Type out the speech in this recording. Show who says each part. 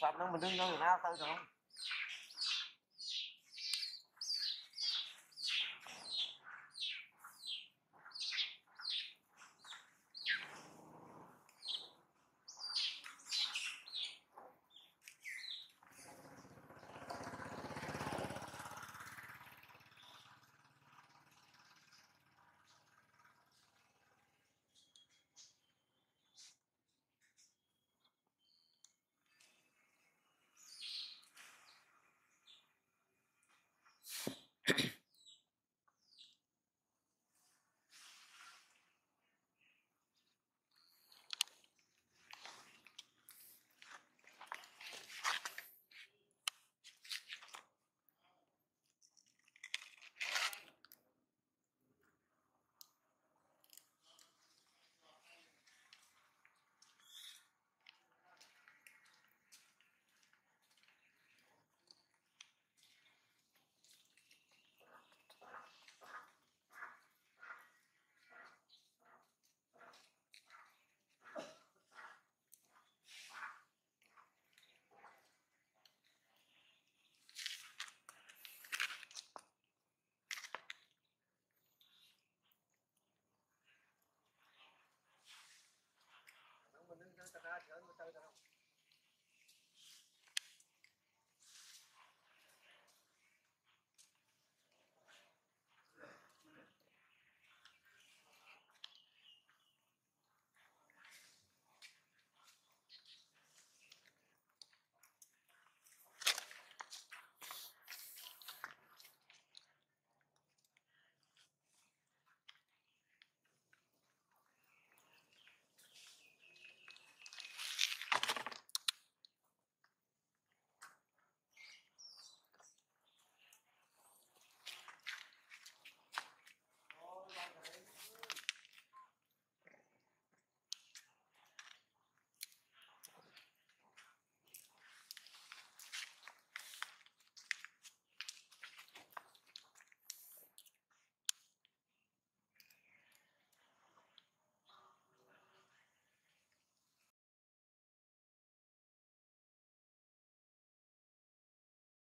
Speaker 1: sập nó mình đứng nó nào tư rồi